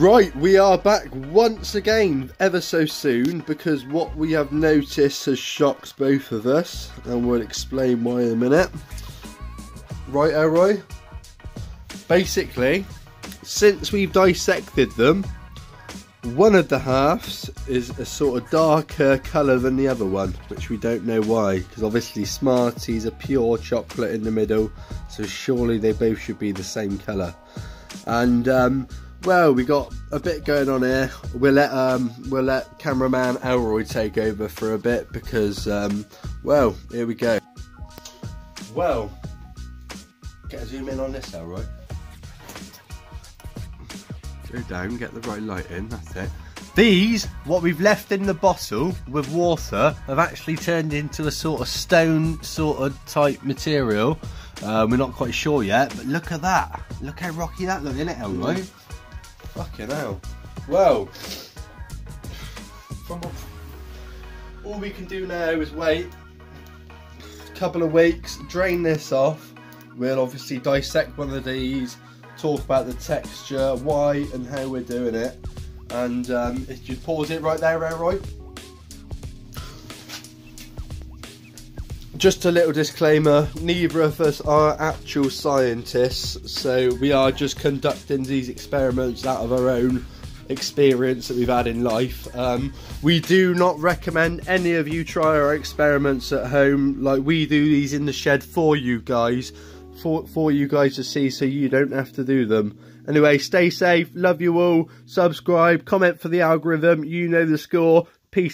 Right, we are back once again, ever so soon, because what we have noticed has shocked both of us, and we'll explain why in a minute. Right, Elroy? Basically, since we've dissected them, one of the halves is a sort of darker colour than the other one, which we don't know why, because obviously Smarties are pure chocolate in the middle, so surely they both should be the same colour. And um, well, we got a bit going on here. We'll let um, we'll let cameraman Elroy take over for a bit because um, well, here we go. Well, get a zoom in on this, Elroy. Go down, get the right light in. That's it. These, what we've left in the bottle with water, have actually turned into a sort of stone sort of type material. Um, we're not quite sure yet, but look at that. Look how rocky that looks, isn't it, Elroy? Mm. Fucking hell. Well, all we can do now is wait a couple of weeks, drain this off. We'll obviously dissect one of these, talk about the texture, why and how we're doing it. And um, just pause it right there, Roy. Just a little disclaimer neither of us are actual scientists so we are just conducting these experiments out of our own experience that we've had in life. Um, we do not recommend any of you try our experiments at home. Like we do these in the shed for you guys for, for you guys to see so you don't have to do them. Anyway stay safe love you all subscribe comment for the algorithm you know the score